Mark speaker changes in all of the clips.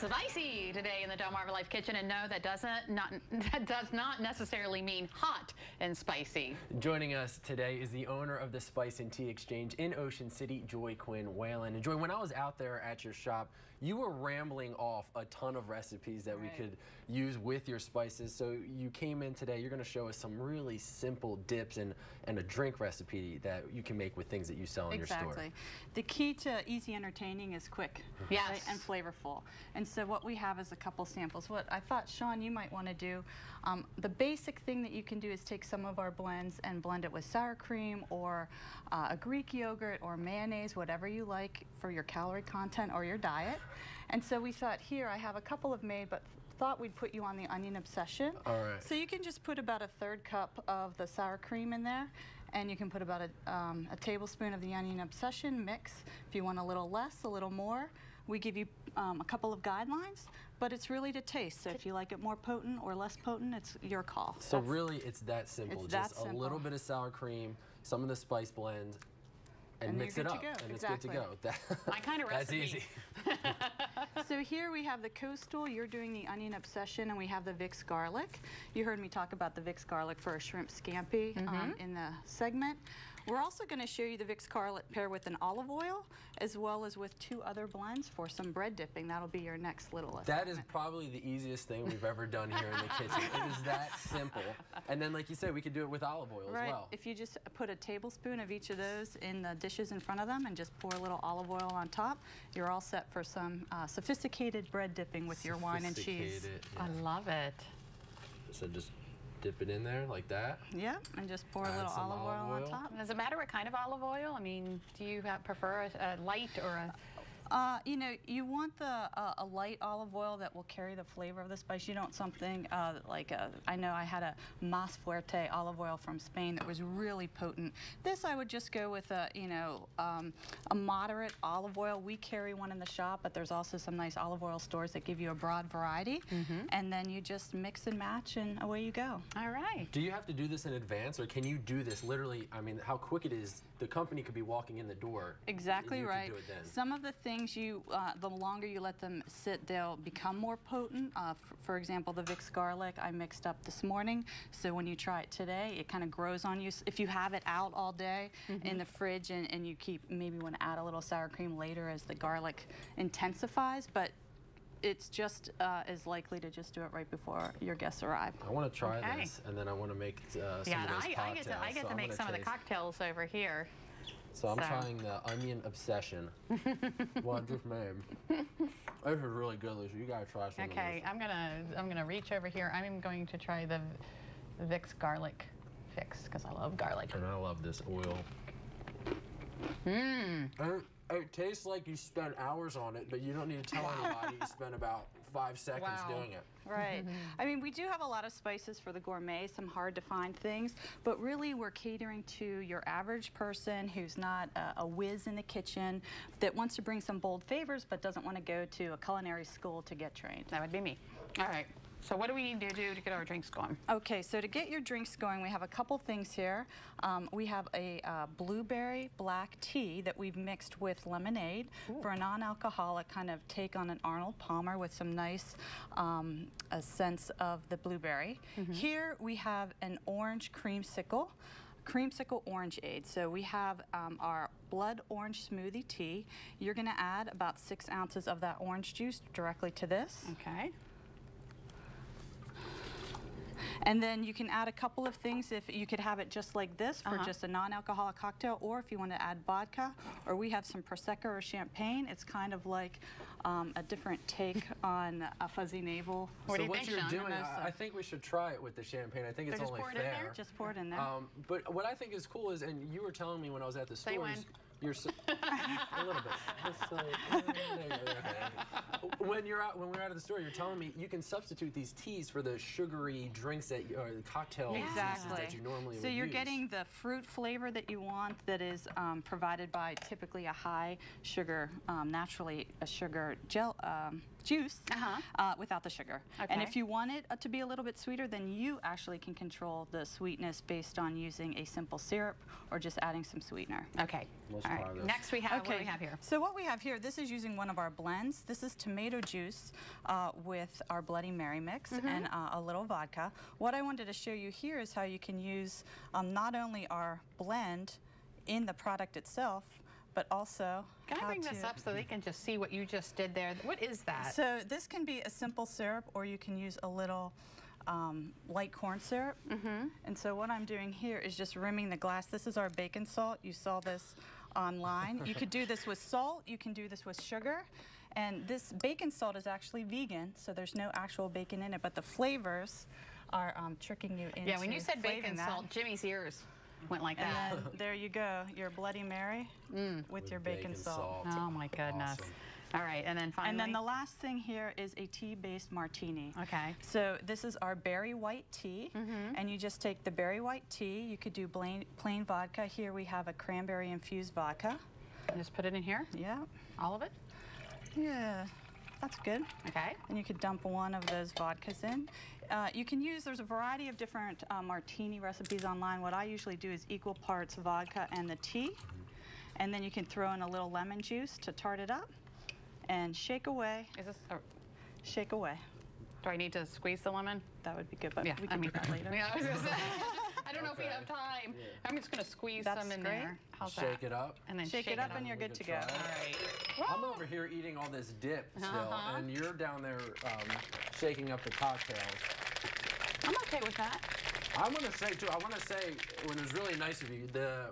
Speaker 1: spicy today in the Delmarva Life Kitchen, and no, that doesn't not that does not necessarily mean hot and spicy.
Speaker 2: Joining us today is the owner of the Spice and Tea Exchange in Ocean City, Joy Quinn Whalen. And Joy, when I was out there at your shop, you were rambling off a ton of recipes that right. we could use with your spices. So you came in today, you're going to show us some really simple dips and, and a drink recipe that you can make with things that you sell in
Speaker 3: exactly.
Speaker 2: your store.
Speaker 3: Exactly. The key to easy entertaining is quick
Speaker 1: yes.
Speaker 3: right, and flavorful. And so what we have is a couple samples. What I thought, Sean, you might want to do, um, the basic thing that you can do is take some of our blends and blend it with sour cream or uh, a Greek yogurt or mayonnaise, whatever you like for your calorie content or your diet. And so we thought here, I have a couple of made, but thought we'd put you on the onion obsession.
Speaker 2: All right.
Speaker 3: So you can just put about a third cup of the sour cream in there, and you can put about a, um, a tablespoon of the onion obsession mix. If you want a little less, a little more, we give you um, a couple of guidelines, but it's really to taste. So if you like it more potent or less potent, it's your call.
Speaker 2: So That's, really, it's that simple.
Speaker 3: It's
Speaker 2: Just
Speaker 3: that simple.
Speaker 2: a little bit of sour cream, some of the spice blend, and,
Speaker 3: and
Speaker 2: mix it up,
Speaker 3: and
Speaker 2: exactly. it's good to go.
Speaker 1: That, My kind of
Speaker 2: recipe.
Speaker 3: That's easy. so here we have the coastal, you're doing the onion obsession, and we have the Vicks garlic. You heard me talk about the Vicks garlic for a shrimp scampi mm -hmm. um, in the segment. We're also going to show you the Vicks garlic pair with an olive oil, as well as with two other blends for some bread dipping. That'll be your next little assignment.
Speaker 2: That is probably the easiest thing we've ever done here in the kitchen. It is that simple. And then, like you said, we could do it with olive oil
Speaker 3: right.
Speaker 2: as well.
Speaker 3: If you just put a tablespoon of each of those in the dishes in front of them and just pour a little olive oil on top, you're all set for some uh, sophisticated bread dipping with your wine and cheese.
Speaker 1: Yeah. I love it.
Speaker 2: So just dip it in there like that.
Speaker 3: Yep, and just pour Add a little olive oil, olive oil, on top.
Speaker 1: Does it matter what kind of olive oil? I mean, do you prefer a, a light or a...
Speaker 3: Uh, you know, you want the uh, a light olive oil that will carry the flavor of the spice. You don't something uh, like a, I know I had a Mas Fuerte olive oil from Spain that was really potent. This I would just go with a you know um, a moderate olive oil. We carry one in the shop, but there's also some nice olive oil stores that give you a broad variety. Mm -hmm. And then you just mix and match, and away you go.
Speaker 1: All right.
Speaker 2: Do you have to do this in advance, or can you do this literally? I mean, how quick it is. The company could be walking in the door.
Speaker 3: Exactly right. Some of the things things you, uh, the longer you let them sit, they'll become more potent. Uh, for example, the Vicks garlic I mixed up this morning, so when you try it today, it kind of grows on you. If you have it out all day mm -hmm. in the fridge and, and you keep, maybe want to add a little sour cream later as the garlic intensifies, but it's just uh, as likely to just do it right before your guests arrive.
Speaker 2: I want to try okay. this, and then I want to make uh, some
Speaker 1: yeah,
Speaker 2: of those
Speaker 1: I,
Speaker 2: cocktails.
Speaker 1: I get to, I get
Speaker 2: so
Speaker 1: to make some taste. of the cocktails over here.
Speaker 2: So I'm so. trying the onion obsession. what just made. This is really good, Lisa. You gotta try some.
Speaker 1: Okay, I'm gonna I'm gonna reach over here. I'm going to try the Vicks garlic fix because I love garlic.
Speaker 2: And I love this oil.
Speaker 1: Mmm.
Speaker 2: It tastes like you spent hours on it, but you don't need to tell anybody you spent about five seconds
Speaker 3: wow.
Speaker 2: doing it.
Speaker 3: Right. I mean, we do have a lot of spices for the gourmet, some hard to find things, but really we're catering to your average person who's not a, a whiz in the kitchen, that wants to bring some bold favors, but doesn't want to go to a culinary school to get trained.
Speaker 1: That would be me. All right. So what do we need to do to get our drinks going?
Speaker 3: Okay, so to get your drinks going, we have a couple things here. Um, we have a uh, blueberry black tea that we've mixed with lemonade Ooh. for a non-alcoholic kind of take on an Arnold Palmer with some nice um, a sense of the blueberry. Mm -hmm. Here we have an orange creamsicle creamsicle orange aid. So we have um, our blood orange smoothie tea. You're gonna add about six ounces of that orange juice directly to this.
Speaker 1: Okay.
Speaker 3: And then you can add a couple of things if you could have it just like this for uh -huh. just a non-alcoholic cocktail or if you want to add vodka or we have some Prosecco or champagne. It's kind of like um, a different take on a fuzzy navel.
Speaker 2: What so do you what think, you're Sean? doing, I, I, think we should try it with the champagne. I think it's only fair.
Speaker 3: Just pour it in there. Um,
Speaker 2: but what I think is cool is, and you were telling me when I was at the stores, you're so, a little bit. when you're out, when we're out of the store, you're telling me you can substitute these teas for the sugary drinks that or the cocktail exactly. that you normally.
Speaker 3: So you're
Speaker 2: use.
Speaker 3: getting the fruit flavor that you want that is um, provided by typically a high sugar, um, naturally a sugar gel. Um, juice
Speaker 1: Uh-huh.
Speaker 3: uh, without the sugar. And if you want it uh, to be a little bit sweeter, then you actually can control the sweetness based on using a simple syrup or just adding some sweetener.
Speaker 1: Okay.
Speaker 2: Let's
Speaker 1: All
Speaker 2: try
Speaker 1: right.
Speaker 2: this.
Speaker 1: Next we have what do we have here?
Speaker 3: So what we have here, this is using one of our blends. This is tomato juice uh, with our Bloody Mary mix
Speaker 1: Mm-hmm.
Speaker 3: and uh, a little vodka. What I wanted to show you here is how you can use um, not only our blend in the product itself, but also
Speaker 1: Can I bring this up so they can just see what you just did there? What is that?
Speaker 3: So this can be a simple syrup, or you can use a little um, light corn syrup. Mm-hmm. And so what I'm doing here is just rimming the glass. This is our bacon salt. You saw this online. you could do this with salt. You can do this with sugar. And this bacon salt is actually vegan, so there's no actual bacon in it, but the flavors are um, tricking you into
Speaker 1: yeah, when you said bacon
Speaker 3: that.
Speaker 1: salt, Jimmy's ears went like
Speaker 3: And
Speaker 1: that.
Speaker 3: then there you go, your Bloody Mary mm. with, your bacon, salt.
Speaker 1: Oh my goodness.
Speaker 2: Awesome.
Speaker 1: All right, and then finally.
Speaker 3: And then the last thing here is a tea-based martini.
Speaker 1: Okay.
Speaker 3: So this is our berry white tea, mm-hmm. and you just take the berry white tea. You could do plain, plain vodka. Here we have a cranberry infused vodka.
Speaker 1: just put it in here,
Speaker 3: Yeah,
Speaker 1: all of it.
Speaker 3: yeah, that's good.
Speaker 1: Okay.
Speaker 3: And you could dump one of those vodkas in. Uh, you can use, there's a variety of different uh, martini recipes online. What I usually do is equal parts vodka and the tea. And then you can throw in a little lemon juice to tart it up. And shake away,
Speaker 1: Is this? Or,
Speaker 3: shake away.
Speaker 1: do I need to squeeze the lemon?
Speaker 3: That would be good, but
Speaker 1: Yeah,
Speaker 3: we
Speaker 1: I
Speaker 3: can
Speaker 1: mean,
Speaker 3: do that later.
Speaker 1: Yeah, I was gonna say. I don't know if we
Speaker 2: Okay.
Speaker 1: have time. I'm just gonna squeeze
Speaker 3: That's
Speaker 1: some in
Speaker 3: great.
Speaker 1: there. How's
Speaker 2: Shake
Speaker 1: that?
Speaker 2: it up.
Speaker 1: And then
Speaker 3: Shake it up and you're good to go.
Speaker 1: All right.
Speaker 2: I'm over here eating all this dip still,
Speaker 1: Uh-huh.
Speaker 2: and you're down there um, shaking up the cocktails.
Speaker 1: I'm okay with that.
Speaker 2: I want to say too. I want to say when it was really nice of you, the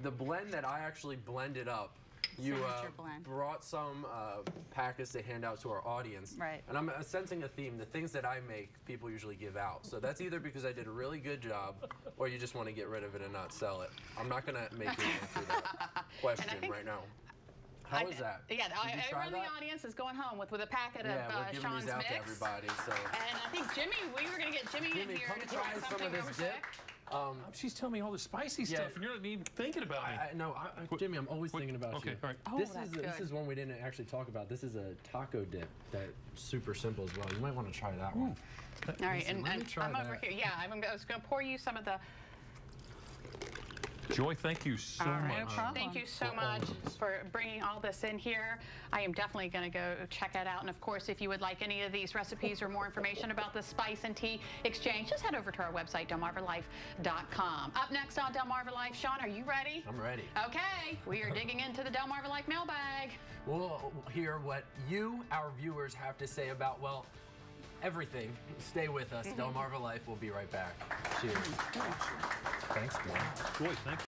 Speaker 2: the blend that I actually blended up. You uh, brought some uh, packets to hand out to our audience.
Speaker 3: Right.
Speaker 2: And I'm uh, sensing a theme. The things that I make, people usually give out. So that's either because I did a really good job, or you just want to get rid of it and not sell it. I'm not gonna make you answer that question right now. How
Speaker 1: I-
Speaker 2: is that?
Speaker 1: Yeah, I,
Speaker 2: Did you
Speaker 1: everyone in the audience is going home with, with a packet
Speaker 2: Yeah,
Speaker 1: of uh,
Speaker 2: we're giving
Speaker 1: Sean's
Speaker 2: these out
Speaker 1: mix.
Speaker 2: to everybody. So.
Speaker 1: And I think Jimmy, we were gonna get Jimmy, in here to
Speaker 2: try
Speaker 1: try
Speaker 2: some
Speaker 1: something
Speaker 2: of this
Speaker 1: over
Speaker 2: dip.
Speaker 1: sick.
Speaker 2: Um,
Speaker 4: She's telling me all the spicy
Speaker 2: Yeah.
Speaker 4: stuff, and you're not even thinking about me.
Speaker 2: I, I, no, I, I, Jimmy, I'm always
Speaker 4: What-
Speaker 2: thinking about
Speaker 4: okay,
Speaker 2: you.
Speaker 4: all right.
Speaker 1: Oh,
Speaker 2: this
Speaker 1: that's
Speaker 2: is a, this is one we didn't actually talk about. This is a taco dip that's super simple as well. You might want to try that one.
Speaker 1: All right,
Speaker 2: Listen,
Speaker 1: and,
Speaker 2: let me
Speaker 1: and
Speaker 2: try
Speaker 1: I'm over here. Yeah, I'm, I was gonna pour you some of the.
Speaker 4: Joy, thank you so
Speaker 1: All right.
Speaker 4: much.
Speaker 3: problem.
Speaker 1: Thank you so
Speaker 2: For
Speaker 1: much for bringing all this in here. I am definitely going to go check it out. And of course, if you would like any of these recipes or more information about the Spice and Tea Exchange, just head over to our website, delmarvalife.com. Up next on Delmarva Life, Sean, are you ready?
Speaker 2: I'm ready.
Speaker 1: Okay, we are digging into the Delmarva Life mailbag.
Speaker 2: We'll hear what you, our viewers, have to say about, well, everything. Stay with us. Mm-hmm. Delmarva Life will be right back. Cheers. Thanks, man.
Speaker 4: Joy, thank you.